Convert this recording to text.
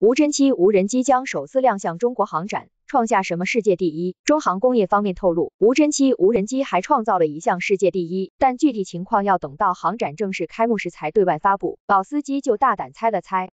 无侦七无人机将首次亮相中国航展创下什么世界第一中航工业方面透露无侦七无人机还创造了一项世界第一但具体情况要等到航展正式开幕时才对外发布老司机就大胆猜了猜。